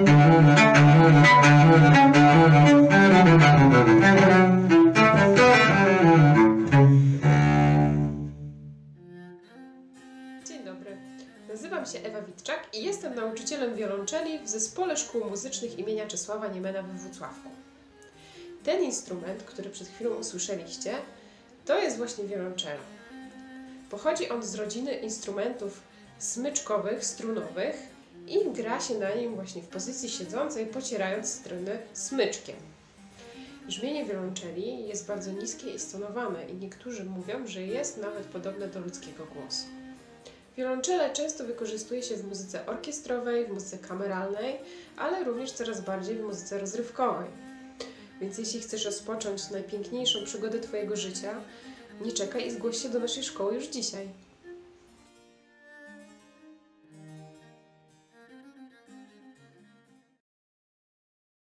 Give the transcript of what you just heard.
Dzień dobry. Nazywam się Ewa Witczak i jestem nauczycielem wiolonczeli w Zespole Szkół Muzycznych imienia Czesława Niemena we Włocławku. Ten instrument, który przed chwilą usłyszeliście, to jest właśnie wiolonczela. Pochodzi on z rodziny instrumentów smyczkowych, strunowych i gra się na nim właśnie w pozycji siedzącej, pocierając struny smyczkiem. Brzmienie wiolonczeli jest bardzo niskie i stonowane i niektórzy mówią, że jest nawet podobne do ludzkiego głosu. Wiolonczele często wykorzystuje się w muzyce orkiestrowej, w muzyce kameralnej, ale również coraz bardziej w muzyce rozrywkowej. Więc jeśli chcesz rozpocząć najpiękniejszą przygodę Twojego życia, nie czekaj i zgłoś się do naszej szkoły już dzisiaj.